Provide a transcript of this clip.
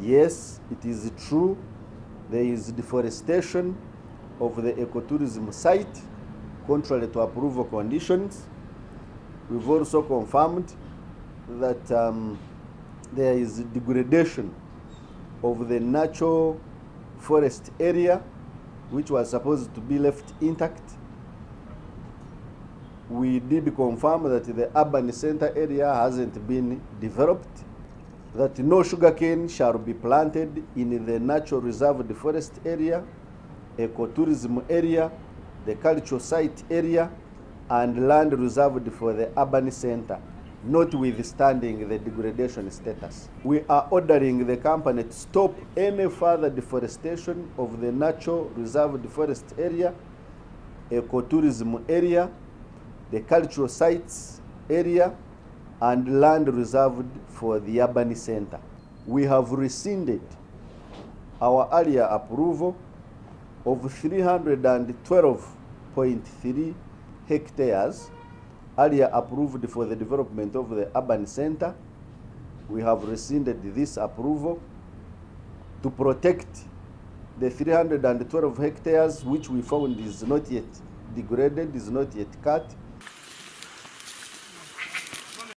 Yes, it is true. There is deforestation of the ecotourism site contrary to approval conditions. We've also confirmed that um, there is degradation of the natural forest area which was supposed to be left intact. We did confirm that the urban center area hasn't been developed, that no sugarcane shall be planted in the natural reserved forest area, ecotourism area, the cultural site area, and land reserved for the urban center, notwithstanding the degradation status. We are ordering the company to stop any further deforestation of the natural reserved forest area, ecotourism area, the cultural sites area, and land reserved for the urban center. We have rescinded our earlier approval of 312.3 hectares earlier approved for the development of the urban center. We have rescinded this approval to protect the 312 hectares which we found is not yet degraded, is not yet cut,